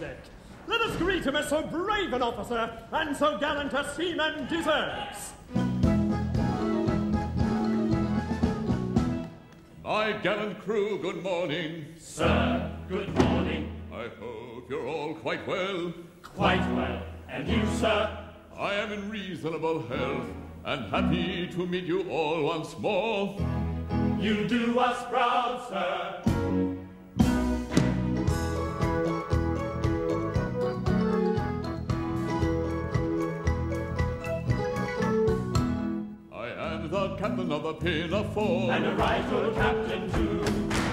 deck. Let us greet him as so brave an officer and so gallant a seaman deserves. My gallant crew, good morning. Sir, good morning. I hope you're all quite well. Quite well. And you, sir? I am in reasonable health and happy to meet you all once more. You do us proud, sir. Captain of the Pinafore. And a right good captain, too.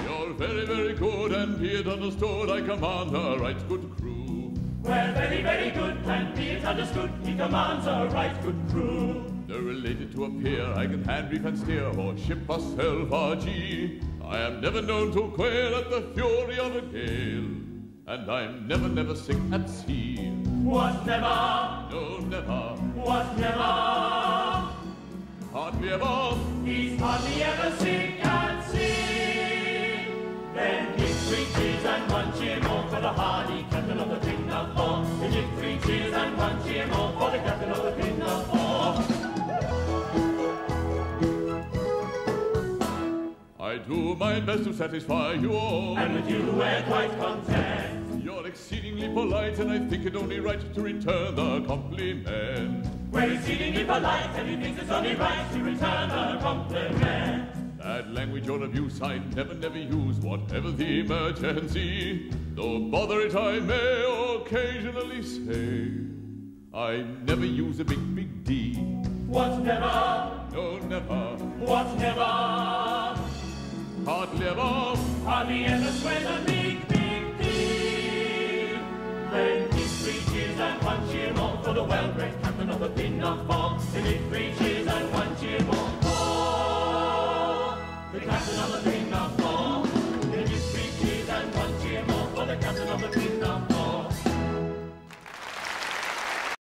You're very, very good, and be it understood, I command a right good crew. We're very, very good, and be it understood, he commands a right good crew. They're related to a peer, I can hand, reef, and steer, or ship a G. I am never known to quail at the fury of a gale, and I'm never, never sick at sea. What never? No, never, What never? I do my best to satisfy you all. And with you we're quite content. Exceedingly polite, and I think it only right to return the compliment. We're exceedingly polite and he thinks it's only right to return the compliment. That language or abuse I never, never use, whatever the emergency. Though bother it I may occasionally say, I never use a big, big D. What never? No, never, What never? hardly ever. Hardly ever swear the big, the well-bred captain of the Pinafore. To live three cheers and one cheer more. Oh, the captain of the Pinafore.